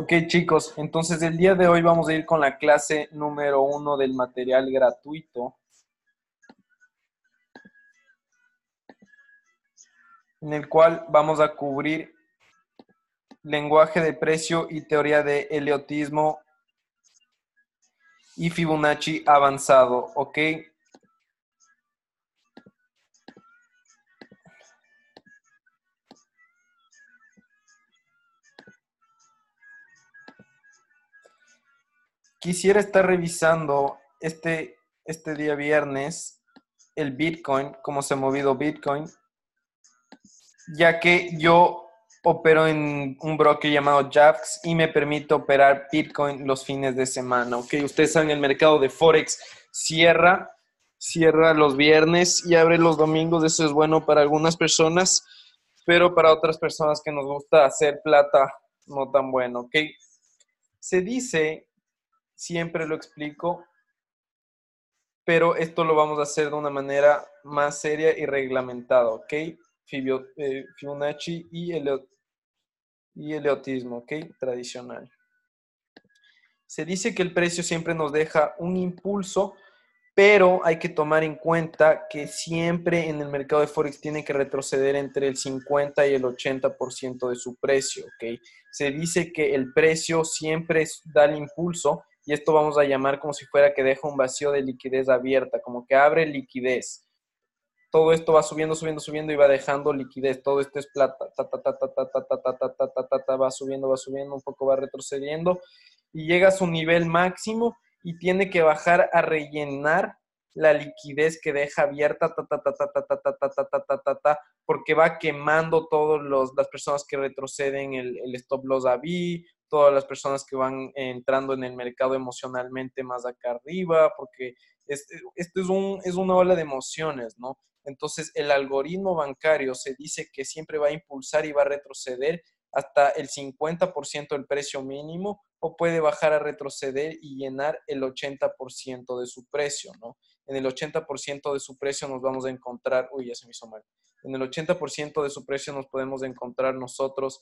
Ok chicos, entonces el día de hoy vamos a ir con la clase número uno del material gratuito. En el cual vamos a cubrir lenguaje de precio y teoría de heliotismo y Fibonacci avanzado, ¿ok? Quisiera estar revisando este, este día viernes el Bitcoin, cómo se ha movido Bitcoin, ya que yo opero en un broker llamado Jax y me permite operar Bitcoin los fines de semana. Ok, ustedes saben, el mercado de Forex cierra, cierra los viernes y abre los domingos. Eso es bueno para algunas personas, pero para otras personas que nos gusta hacer plata, no tan bueno. Ok, se dice siempre lo explico, pero esto lo vamos a hacer de una manera más seria y reglamentada, ¿ok? Eh, Fibonacci y el, y ¿ok? Tradicional. Se dice que el precio siempre nos deja un impulso, pero hay que tomar en cuenta que siempre en el mercado de Forex tiene que retroceder entre el 50 y el 80% de su precio, ¿ok? Se dice que el precio siempre da el impulso, y esto vamos a llamar como si fuera que deja un vacío de liquidez abierta, como que abre liquidez. Todo esto va subiendo, subiendo, subiendo y va dejando liquidez. Todo esto es plata, ta, ta, ta, ta, ta, ta, ta, ta, ta, ta, ta, va subiendo, va subiendo, un poco va retrocediendo y llega a su nivel máximo y tiene que bajar a rellenar la liquidez que deja abierta, ta, ta, ta, ta, ta, ta, ta, ta, ta, ta, ta, ta, ta, porque va quemando todas las personas que retroceden el, el stop loss a B todas las personas que van entrando en el mercado emocionalmente más acá arriba, porque esto es, un, es una ola de emociones, ¿no? Entonces, el algoritmo bancario se dice que siempre va a impulsar y va a retroceder hasta el 50% del precio mínimo o puede bajar a retroceder y llenar el 80% de su precio, ¿no? En el 80% de su precio nos vamos a encontrar, uy, ya se me hizo mal, en el 80% de su precio nos podemos encontrar nosotros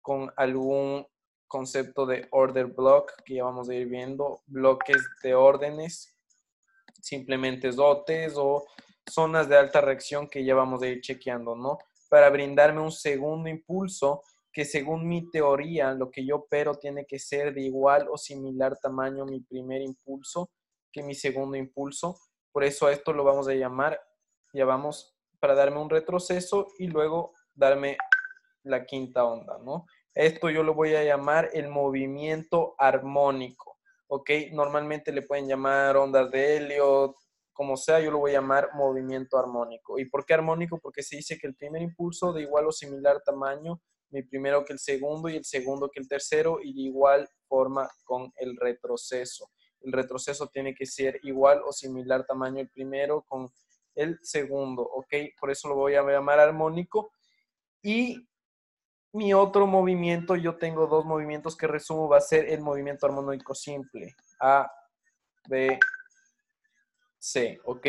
con algún concepto de order block que ya vamos a ir viendo, bloques de órdenes, simplemente dotes o zonas de alta reacción que ya vamos a ir chequeando, ¿no? Para brindarme un segundo impulso que según mi teoría, lo que yo opero tiene que ser de igual o similar tamaño mi primer impulso que mi segundo impulso. Por eso a esto lo vamos a llamar, ya vamos, para darme un retroceso y luego darme la quinta onda, ¿no? Esto yo lo voy a llamar el movimiento armónico, ¿ok? Normalmente le pueden llamar ondas de helio, como sea, yo lo voy a llamar movimiento armónico. ¿Y por qué armónico? Porque se dice que el primer impulso de igual o similar tamaño, mi primero que el segundo y el segundo que el tercero, y de igual forma con el retroceso. El retroceso tiene que ser igual o similar tamaño el primero con el segundo, ¿ok? Por eso lo voy a llamar armónico. Y mi otro movimiento, yo tengo dos movimientos que resumo, va a ser el movimiento armónico simple. A, B, C, ¿ok?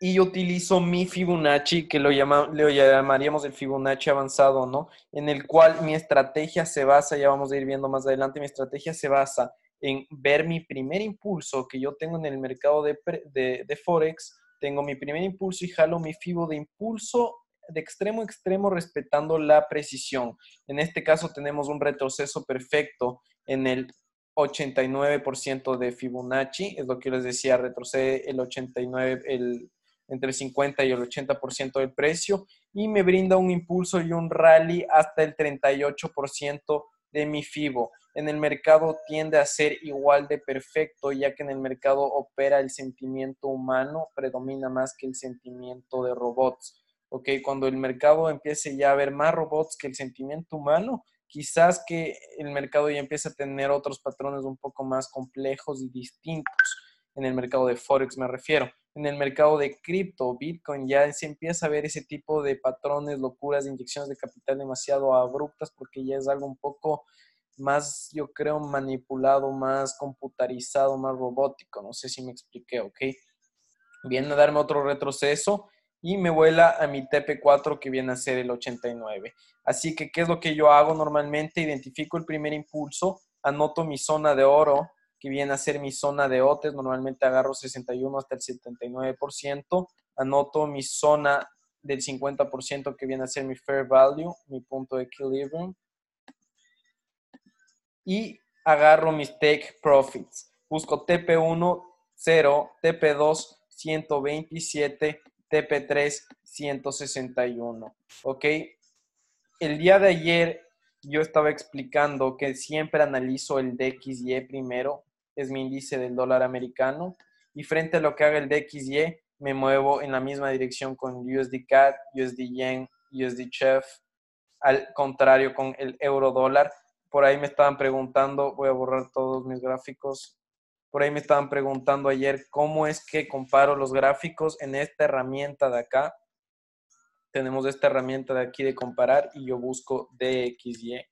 Y yo utilizo mi Fibonacci, que lo, llama, llamaríamos el Fibonacci avanzado, ¿no? En el cual mi estrategia se basa, ya vamos a ir viendo más adelante, mi estrategia se basa en ver mi primer impulso que yo tengo en el mercado de, de, de Forex, tengo mi primer impulso y jalo mi Fibo de impulso de extremo a extremo respetando la precisión. En este caso tenemos un retroceso perfecto en el 89% de Fibonacci, es lo que les decía, retrocede el 89, el, entre el 50 y el 80% del precio y me brinda un impulso y un rally hasta el 38% de mi FIBO. En el mercado tiende a ser igual de perfecto, ya que en el mercado opera el sentimiento humano, predomina más que el sentimiento de robots. ¿Ok? Cuando el mercado empiece ya a ver más robots que el sentimiento humano, quizás que el mercado ya empiece a tener otros patrones un poco más complejos y distintos. En el mercado de Forex me refiero. En el mercado de cripto, Bitcoin, ya se empieza a ver ese tipo de patrones, locuras, inyecciones de capital demasiado abruptas porque ya es algo un poco más, yo creo, manipulado, más computarizado, más robótico. No sé si me expliqué, ¿ok? Viene a darme otro retroceso y me vuela a mi TP4 que viene a ser el 89. Así que, ¿qué es lo que yo hago normalmente? Identifico el primer impulso, anoto mi zona de oro, que viene a ser mi zona de OTES, normalmente agarro 61 hasta el 79%, anoto mi zona del 50% que viene a ser mi fair value, mi punto de equilibrium, y agarro mis take profits. Busco TP1, 0, TP2, 127, TP3 161. ¿Ok? El día de ayer yo estaba explicando que siempre analizo el DXY primero, es mi índice del dólar americano, y frente a lo que haga el DXY, me muevo en la misma dirección con USD CAD, USD Yen, USD Chef, al contrario con el euro dólar. Por ahí me estaban preguntando, voy a borrar todos mis gráficos, por ahí me estaban preguntando ayer cómo es que comparo los gráficos en esta herramienta de acá. Tenemos esta herramienta de aquí de comparar y yo busco DXY.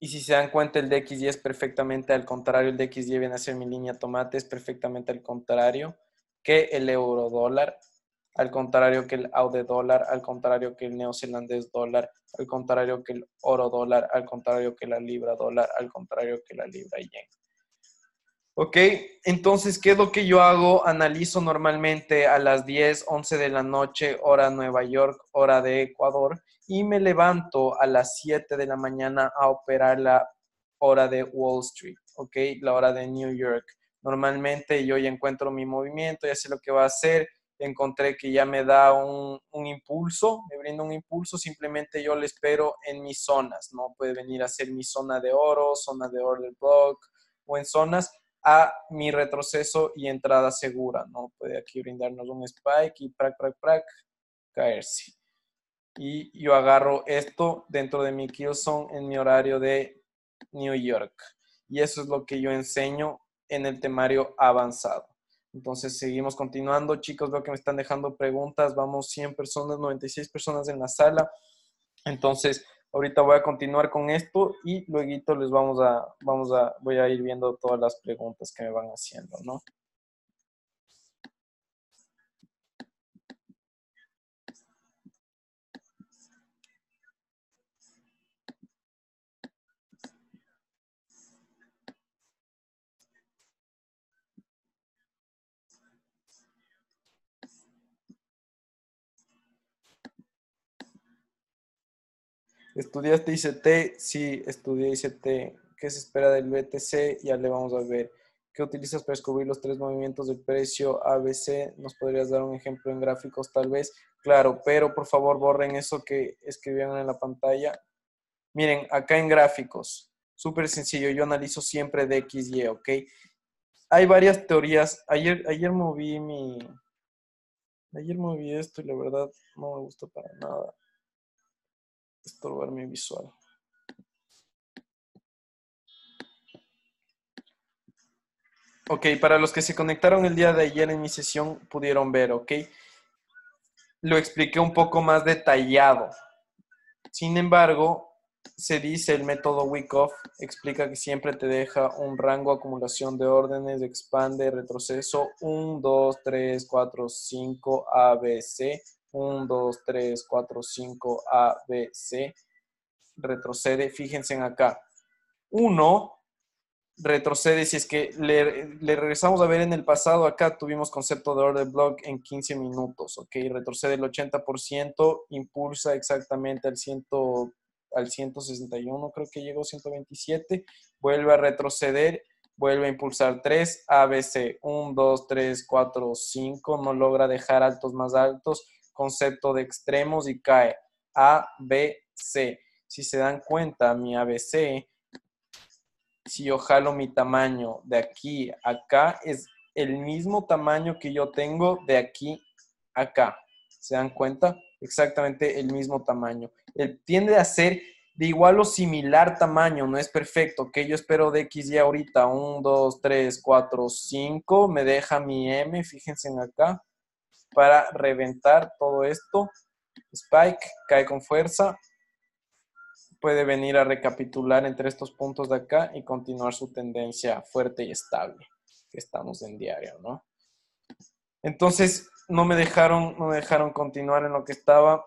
Y si se dan cuenta, el DXY es perfectamente al contrario. El DXY viene a ser mi línea tomate, es perfectamente al contrario que el euro dólar al contrario que el AUD dólar, al contrario que el neozelandés dólar, al contrario que el oro dólar, al contrario que la libra dólar, al contrario que la libra yen. Ok, entonces, ¿qué es lo que yo hago? Analizo normalmente a las 10, 11 de la noche, hora Nueva York, hora de Ecuador, y me levanto a las 7 de la mañana a operar la hora de Wall Street, ok, la hora de New York. Normalmente yo ya encuentro mi movimiento, ya sé lo que va a hacer, encontré que ya me da un, impulso, me brinda un impulso, simplemente yo le espero en mis zonas, ¿no? Puede venir a ser mi zona de oro, zona de order block o en zonas a mi retroceso y entrada segura, ¿no? Puede aquí brindarnos un spike y prac, prac, prac, caerse. Y yo agarro esto dentro de mi kill zone en mi horario de New York. Y eso es lo que yo enseño en el temario avanzado. Entonces seguimos continuando. Chicos, veo que me están dejando preguntas. Vamos 100 personas, 96 personas en la sala. Entonces, ahorita voy a continuar con esto y luego les vamos a, vamos a, voy a ir viendo todas las preguntas que me van haciendo, ¿no? ¿Estudiaste ICT? Sí, estudié ICT. ¿Qué se espera del BTC? Ya le vamos a ver. ¿Qué utilizas para descubrir los tres movimientos del precio ABC? ¿Nos podrías dar un ejemplo en gráficos tal vez? Claro, pero por favor borren eso que escribieron en la pantalla. Miren, acá en gráficos, súper sencillo, yo analizo siempre de XY, ¿ok? Hay varias teorías. Ayer, ayer moví mi... Ayer moví esto y la verdad no me gusta para nada estorbar mi visual. Ok, para los que se conectaron el día de ayer en mi sesión pudieron ver, ok. Lo expliqué un poco más detallado. Sin embargo, se dice el método Wyckoff, explica que siempre te deja un rango, acumulación de órdenes, expande, retroceso, 1, 2, 3, 4, 5, A, B, C, 1, 2, 3, 4, 5, A, B, C. Retrocede, fíjense en acá. 1 retrocede si es que le, regresamos a ver en el pasado, acá tuvimos concepto de order block en 15 minutos, ok, retrocede el 80%, impulsa exactamente al, 100, al 161, creo que llegó 127, vuelve a retroceder, vuelve a impulsar 3, ABC, 1, 2, 3, 4, 5, no logra dejar altos más altos, concepto de extremos y cae A, B, C. Si se dan cuenta, mi ABC, si yo jalo mi tamaño de aquí a acá, es el mismo tamaño que yo tengo de aquí a acá. ¿Se dan cuenta? Exactamente el mismo tamaño. Él tiende a ser de igual o similar tamaño, no es perfecto. Que yo espero de X y ahorita 1, 2, 3, 4, 5. Me deja mi M, fíjense en acá para reventar todo esto. Spike cae con fuerza. Puede venir a recapitular entre estos puntos de acá y continuar su tendencia fuerte y estable. que estamos en diario, ¿no? Entonces, no me dejaron, no dejaron continuar en lo que estaba.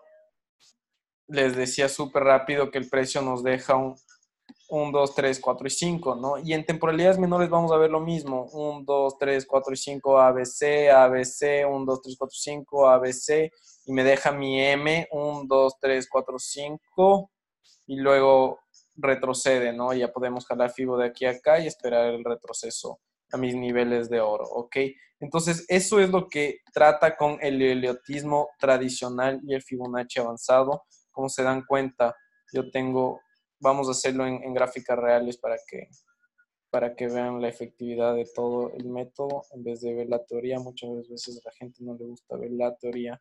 Les decía súper rápido que el precio nos deja un 1, 2, 3, 4 y 5, ¿no? Y en temporalidades menores vamos a ver lo mismo. 1, 2, 3, 4 y 5, ABC, ABC, 1, 2, 3, 4, 5, ABC. Y me deja mi M, 1, 2, 3, 4, 5. Y luego retrocede, ¿no? Ya podemos jalar FIBO de aquí a acá y esperar el retroceso a mis niveles de oro, ¿ok? Entonces, eso es lo que trata con el heliotismo tradicional y el Fibonacci avanzado. Como se dan cuenta, yo tengo, vamos a hacerlo en, gráficas reales para que, para que vean la efectividad de todo el método en vez de ver la teoría. Muchas veces a la gente no le gusta ver la teoría.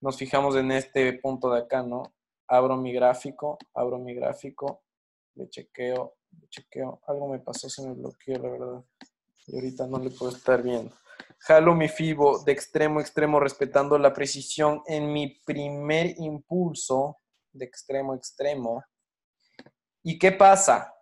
Nos fijamos en este punto de acá, ¿no? Abro mi gráfico, abro mi gráfico, le chequeo, le chequeo. Algo me pasó, se me bloqueó, la verdad y ahorita no le puedo estar viendo. Jalo mi FIBO de extremo a extremo respetando la precisión en mi primer impulso de extremo a extremo. ¿Y qué pasa?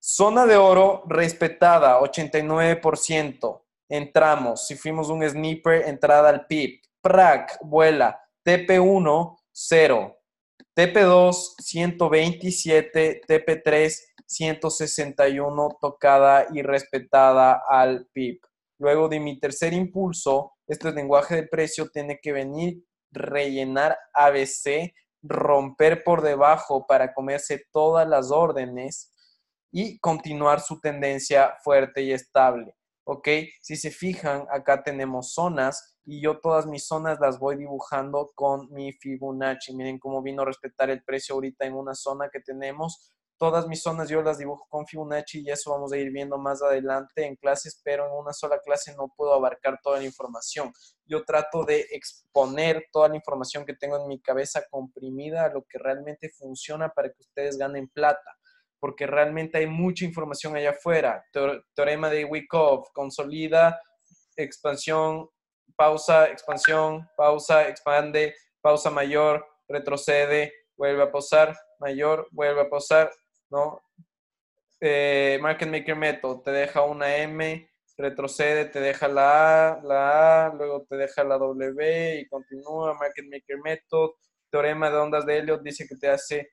Zona de oro respetada, 89%. Entramos. Si fuimos un sniper, entrada al PIB. PRAC, vuela. TP1, 0. TP2, 127. TP3, 161 tocada y respetada al PIB. Luego de mi tercer impulso, este lenguaje de precio tiene que venir, rellenar ABC, romper por debajo para comerse todas las órdenes y continuar su tendencia fuerte y estable. ¿Ok? Si se fijan, acá tenemos zonas y yo todas mis zonas las voy dibujando con mi Fibonacci. Miren cómo vino a respetar el precio ahorita en una zona que tenemos todas mis zonas yo las dibujo con Fibonacci y eso vamos a ir viendo más adelante en clases, pero en una sola clase no puedo abarcar toda la información. Yo trato de exponer toda la información que tengo en mi cabeza comprimida a lo que realmente funciona para que ustedes ganen plata, porque realmente hay mucha información allá afuera. Teorema de Wyckoff, consolida, expansión, pausa, expansión, pausa, expande, pausa mayor, retrocede, vuelve a pausar, mayor, vuelve a pausar, ¿no? Eh, market Maker Method te deja una M, retrocede, te deja la A, la A, luego te deja la W y continúa. Market Maker Method, teorema de ondas de Elliot dice que te hace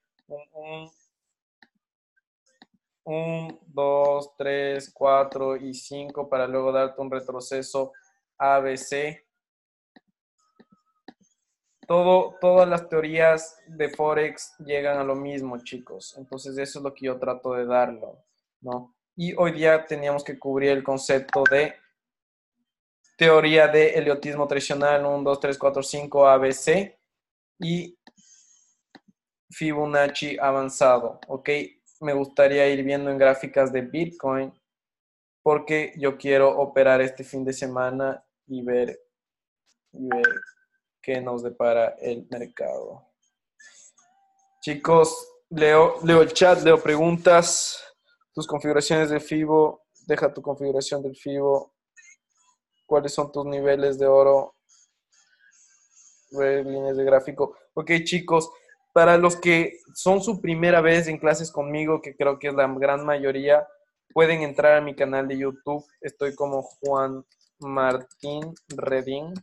un, 2, 3, 4 y 5 para luego darte un retroceso ABC todas las teorías de Forex llegan a lo mismo, chicos. Entonces, eso es lo que yo trato de darlo, ¿no? Y hoy día teníamos que cubrir el concepto de teoría de heliotismo tradicional 1, 2, 3, 4, 5, ABC y Fibonacci avanzado, ¿ok? Me gustaría ir viendo en gráficas de Bitcoin porque yo quiero operar este fin de semana y ver, y ver que nos depara el mercado. Chicos, leo, leo el chat, leo preguntas, tus configuraciones de FIBO, deja tu configuración del FIBO, cuáles son tus niveles de oro, líneas de gráfico. Ok, chicos, para los que son su primera vez en clases conmigo, que creo que es la gran mayoría, pueden entrar a mi canal de YouTube. Estoy como Juan Martín Redín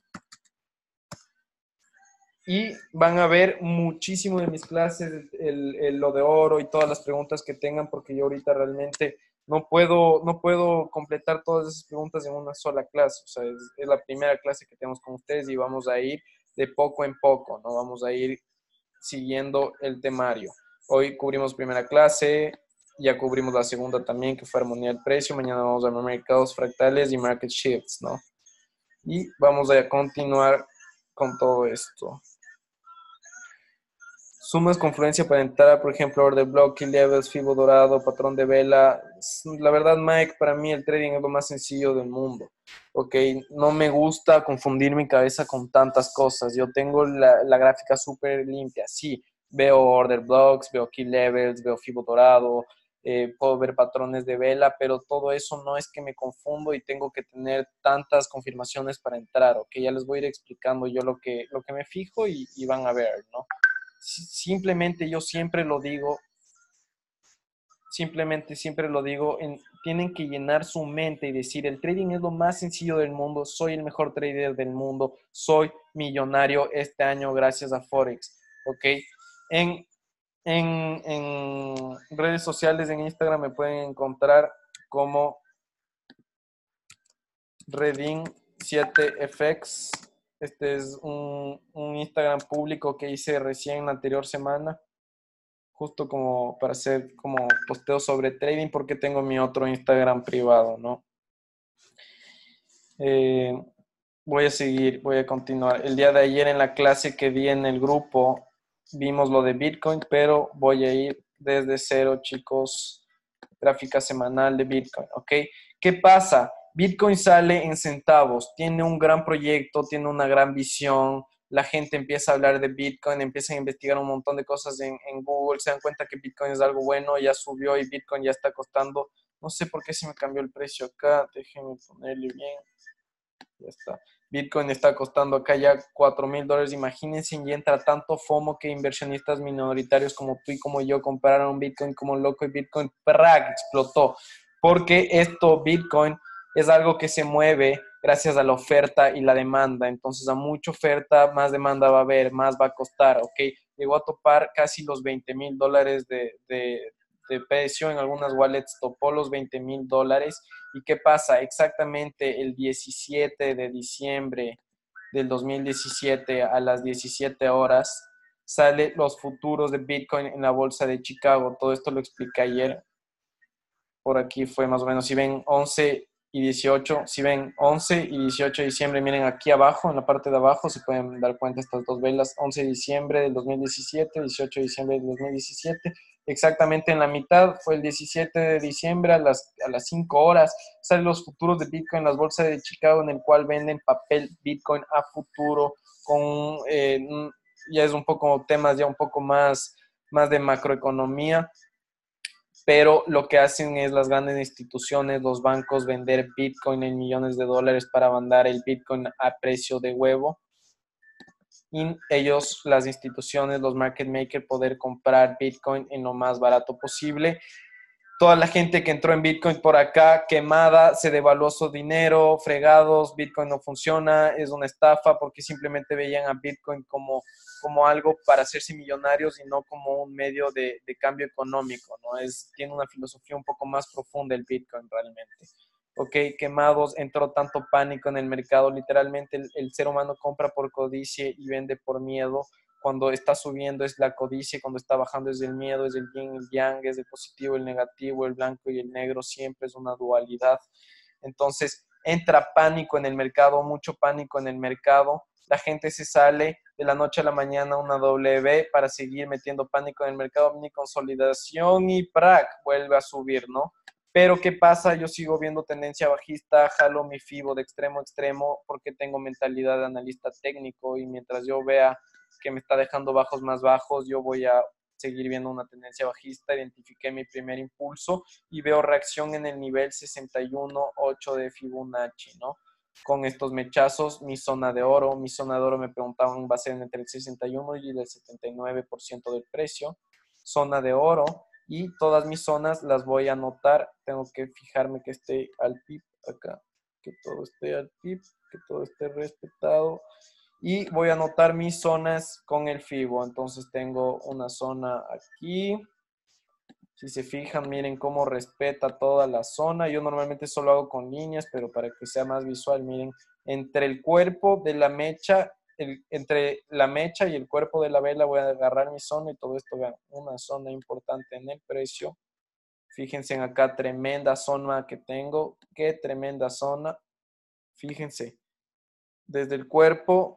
y van a ver muchísimo de mis clases, el, lo de oro y todas las preguntas que tengan, porque yo ahorita realmente no puedo, no puedo completar todas esas preguntas en una sola clase. O sea, es, es, la primera clase que tenemos con ustedes y vamos a ir de poco en poco, ¿no? Vamos a ir siguiendo el temario. Hoy cubrimos primera clase, ya cubrimos la segunda también, que fue armonía del precio. Mañana vamos a ver mercados fractales y market shifts, ¿no? Y vamos a continuar con todo esto. Sumas confluencia para entrar, por ejemplo, order block, key levels, fibo dorado, patrón de vela. La verdad, Mike, para mí el trading es lo más sencillo del mundo. Ok, no me gusta confundir mi cabeza con tantas cosas. Yo tengo la, gráfica súper limpia. Sí, veo order blocks, veo key levels, veo fibo dorado, eh, puedo ver patrones de vela, pero todo eso no es que me confundo y tengo que tener tantas confirmaciones para entrar. Ok, ya les voy a ir explicando yo lo que, lo que me fijo y, y van a ver, ¿no? Simplemente yo siempre lo digo, simplemente siempre lo digo, tienen que llenar su mente y decir, el trading es lo más sencillo del mundo, soy el mejor trader del mundo, soy millonario este año gracias a Forex, ¿ok? En, en, redes sociales, en Instagram me pueden encontrar como Redin7FX. Este es un, un Instagram público que hice recién la anterior semana justo como para hacer como posteo sobre trading porque tengo mi otro Instagram privado, ¿no? Eh, voy a seguir, voy a continuar. El día de ayer en la clase que di en el grupo vimos lo de Bitcoin, pero voy a ir desde cero, chicos. Gráfica semanal de Bitcoin, ¿ok? ¿Qué pasa? Bitcoin sale en centavos, tiene un gran proyecto, tiene una gran visión, la gente empieza a hablar de Bitcoin, empieza a investigar un montón de cosas en, Google, se dan cuenta que Bitcoin es algo bueno, ya subió y Bitcoin ya está costando, no sé por qué se me cambió el precio acá, déjenme ponerle bien, ya está. Bitcoin está costando acá ya 4 mil dólares, imagínense, y entra tanto FOMO que inversionistas minoritarios como tú y como yo compraron Bitcoin como loco y Bitcoin explotó, porque esto Bitcoin es algo que se mueve gracias a la oferta y la demanda. Entonces, a mucha oferta, más demanda va a haber, más va a costar, ¿ok? Llegó a topar casi los 20 mil dólares de, de, precio, en algunas wallets topó los 20 mil dólares. ¿Y qué pasa? Exactamente el 17 de diciembre del 2017 a las 17 horas sale los futuros de Bitcoin en la bolsa de Chicago. Todo esto lo expliqué ayer. Por aquí fue más o menos, si ven 11 y 18, si ven 11 y 18 de diciembre, miren aquí abajo, en la parte de abajo, se pueden dar cuenta estas dos velas, 11 de diciembre del 2017, 18 de diciembre del 2017, exactamente en la mitad, fue el 17 de diciembre a las, a las 5 horas, salen los futuros de Bitcoin las bolsas de Chicago, en el cual venden papel Bitcoin a futuro, con, eh, ya es un poco temas ya un poco más, más de macroeconomía, pero lo que hacen es las grandes instituciones, los bancos, vender Bitcoin en millones de dólares para mandar el Bitcoin a precio de huevo. Y ellos, las instituciones, los market makers, poder comprar Bitcoin en lo más barato posible toda la gente que entró en Bitcoin por acá quemada, se devaluó su dinero, fregados, Bitcoin no funciona, es una estafa porque simplemente veían a Bitcoin como, como algo para hacerse millonarios y no como un medio de, cambio económico, ¿no? Es, tiene una filosofía un poco más profunda el Bitcoin realmente. Ok, quemados, entró tanto pánico en el mercado, literalmente el, ser humano compra por codicia y vende por miedo cuando está subiendo es la codicia, cuando está bajando es el miedo, es el yin, el yang, es el positivo, el negativo, el blanco y el negro, siempre es una dualidad. Entonces, entra pánico en el mercado, mucho pánico en el mercado, la gente se sale de la noche a la mañana una W para seguir metiendo pánico en el mercado, mini consolidación y PRAC vuelve a subir, ¿no? Pero ¿qué pasa? Yo sigo viendo tendencia bajista, jalo mi FIBO de extremo a extremo porque tengo mentalidad de analista técnico y mientras yo vea que me está dejando bajos más bajos, yo voy a seguir viendo una tendencia bajista, identifiqué mi primer impulso y veo reacción en el nivel 61.8 de Fibonacci, ¿no? Con estos mechazos, mi zona de oro, mi zona de oro me preguntaban va a ser entre el 61 y el 79% del precio, zona de oro y todas mis zonas las voy a anotar, tengo que fijarme que esté al PIB acá, que todo esté al PIB, que todo esté respetado y voy a anotar mis zonas con el FIBO. Entonces tengo una zona aquí. Si se fijan, miren cómo respeta toda la zona. Yo normalmente solo hago con líneas, pero para que sea más visual, miren, entre el cuerpo de la mecha, entre la mecha y el cuerpo de la vela voy a agarrar mi zona y todo esto, vean, una zona importante en el precio. Fíjense en acá, tremenda zona que tengo. Qué tremenda zona. Fíjense, desde el cuerpo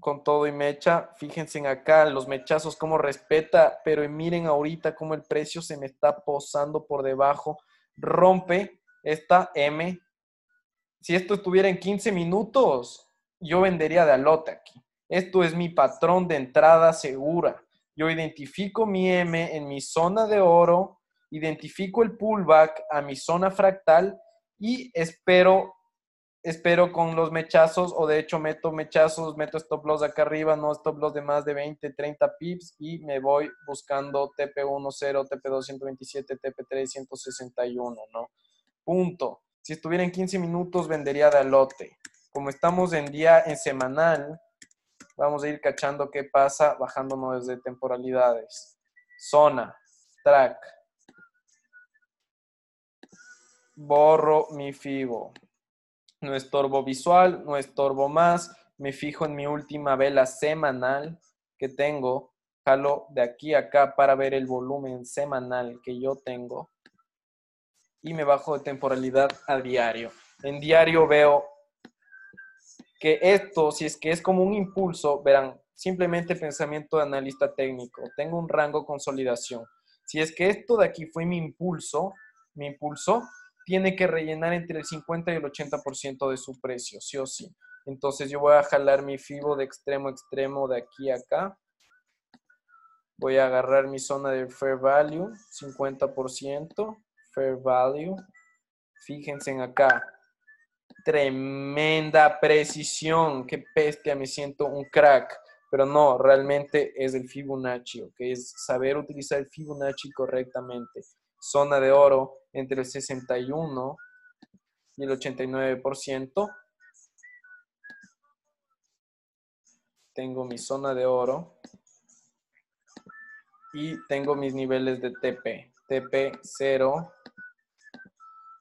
con todo y mecha. Fíjense en acá los mechazos, cómo respeta, pero miren ahorita cómo el precio se me está posando por debajo. Rompe esta M. Si esto estuviera en 15 minutos, yo vendería de alote aquí. Esto es mi patrón de entrada segura. Yo identifico mi M en mi zona de oro, identifico el pullback a mi zona fractal y espero espero con los mechazos o de hecho meto mechazos, meto stop loss acá arriba, no stop loss de más de 20, 30 pips y me voy buscando TP10, TP227, TP3, 161, ¿no? Punto. Si estuviera en 15 minutos vendería de lote. Como estamos en día en semanal, vamos a ir cachando qué pasa bajándonos desde temporalidades. Zona, track. Borro mi FIBO no estorbo visual, no estorbo más, me fijo en mi última vela semanal que tengo, jalo de aquí a acá para ver el volumen semanal que yo tengo y me bajo de temporalidad a diario. En diario veo que esto, si es que es como un impulso, verán, simplemente pensamiento de analista técnico, tengo un rango consolidación. Si es que esto de aquí fue mi impulso, mi impulso, tiene que rellenar entre el 50 y el 80% de su precio, sí o sí. Entonces yo voy a jalar mi FIBO de extremo a extremo de aquí a acá. Voy a agarrar mi zona de Fair Value, 50%, Fair Value. Fíjense en acá. Tremenda precisión. Qué bestia, me siento un crack. Pero no, realmente es el Fibonacci, ¿ok? Es saber utilizar el Fibonacci correctamente zona de oro entre el 61 y el 89%. Tengo mi zona de oro y tengo mis niveles de TP. TP 0,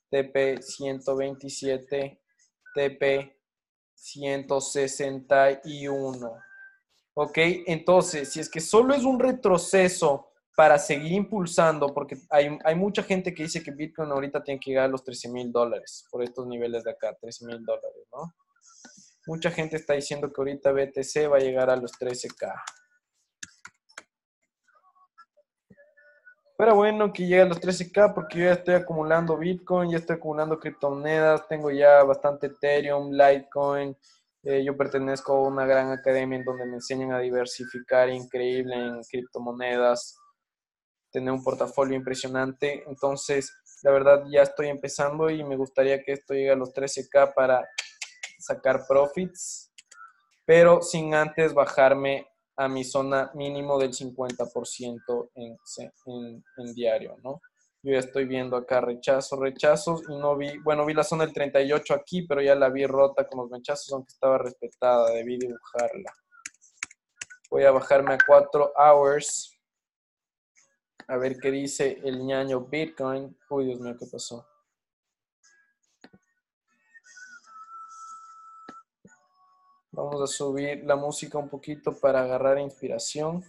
TP 127, TP 161. ¿Ok? Entonces, si es que solo es un retroceso para seguir impulsando, porque hay, hay, mucha gente que dice que Bitcoin ahorita tiene que llegar a los 13 mil dólares por estos niveles de acá, 13 mil dólares, ¿no? Mucha gente está diciendo que ahorita BTC va a llegar a los 13K. Pero bueno, que llegue a los 13K porque yo ya estoy acumulando Bitcoin, ya estoy acumulando criptomonedas, tengo ya bastante Ethereum, Litecoin. Eh, yo pertenezco a una gran academia en donde me enseñan a diversificar increíble en criptomonedas tener un portafolio impresionante. Entonces, la verdad, ya estoy empezando y me gustaría que esto llegue a los 13K para sacar profits, pero sin antes bajarme a mi zona mínimo del 50% en, en, en diario, ¿no? Yo ya estoy viendo acá rechazo, rechazos y no vi, bueno, vi la zona del 38 aquí, pero ya la vi rota con los rechazos, aunque estaba respetada, debí dibujarla. Voy a bajarme a 4 hours a ver qué dice el ñaño Bitcoin. Uy, Dios mío, ¿qué pasó? Vamos a subir la música un poquito para agarrar inspiración.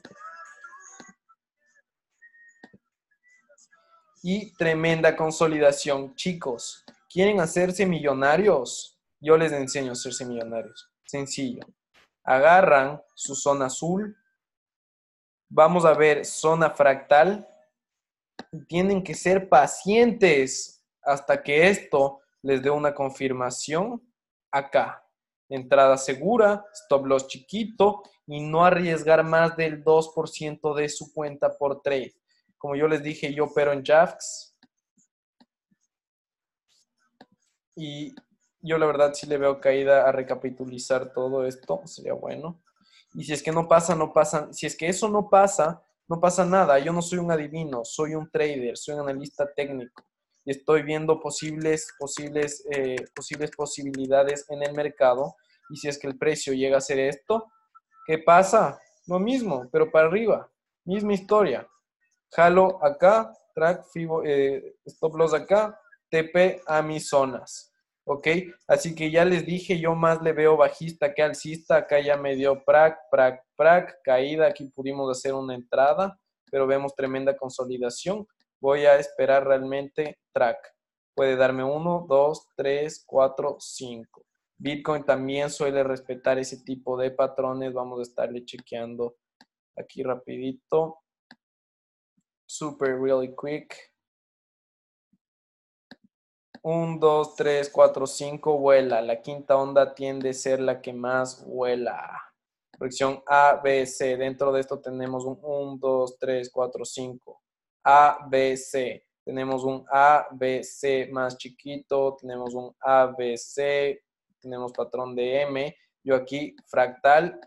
Y tremenda consolidación. Chicos, ¿quieren hacerse millonarios? Yo les enseño a hacerse millonarios. Sencillo. Agarran su zona azul. Vamos a ver zona fractal tienen que ser pacientes hasta que esto les dé una confirmación acá. Entrada segura, stop loss chiquito y no arriesgar más del 2% de su cuenta por trade. Como yo les dije, yo opero en JAFX. Y yo la verdad sí le veo caída a recapitulizar todo esto, sería bueno. Y si es que no pasa, no pasa. Si es que eso no pasa, no pasa nada, yo no soy un adivino, soy un trader, soy un analista técnico y estoy viendo posibles, posibles, eh, posibles posibilidades en el mercado. Y si es que el precio llega a ser esto, ¿qué pasa? Lo mismo, pero para arriba, misma historia. Jalo acá, track, eh, stop loss acá, TP a mis zonas. ¿Ok? Así que ya les dije, yo más le veo bajista que alcista, acá ya me dio prac, prac, prac, caída, aquí pudimos hacer una entrada, pero vemos tremenda consolidación. Voy a esperar realmente track. Puede darme uno, dos, tres, cuatro, cinco. Bitcoin también suele respetar ese tipo de patrones. Vamos a estarle chequeando aquí rapidito. Super really quick. 1, 2, 3, 4, 5, vuela. La quinta onda tiende a ser la que más vuela. Proyección A, B, C. Dentro de esto tenemos un 1, 2, 3, 4, 5. A, B, C. Tenemos un A, B, C más chiquito. Tenemos un A, B, C tenemos patrón de M, yo aquí fractal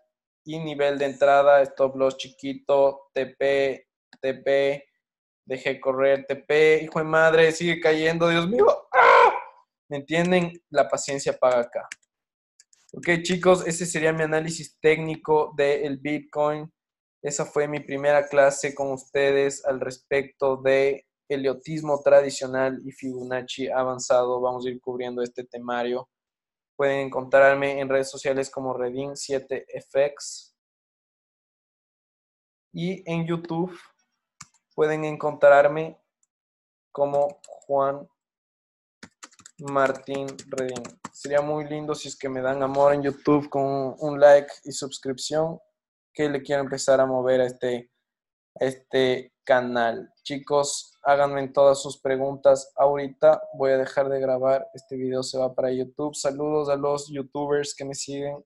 y nivel de entrada, stop loss chiquito, TP, TP, dejé correr, TP, hijo de madre, sigue cayendo, Dios mío. ¿Me entienden? La paciencia paga acá. Ok, chicos, ese sería mi análisis técnico del Bitcoin. Esa fue mi primera clase con ustedes al respecto de heliotismo tradicional y Fibonacci avanzado. Vamos a ir cubriendo este temario. Pueden encontrarme en redes sociales como Redin7FX. Y en YouTube pueden encontrarme como Juan Martín Redin. Sería muy lindo si es que me dan amor en YouTube con un like y suscripción que le quiero empezar a mover a este, a este canal. Chicos, háganme todas sus preguntas ahorita. Voy a dejar de grabar. Este video se va para YouTube. Saludos a los youtubers que me siguen.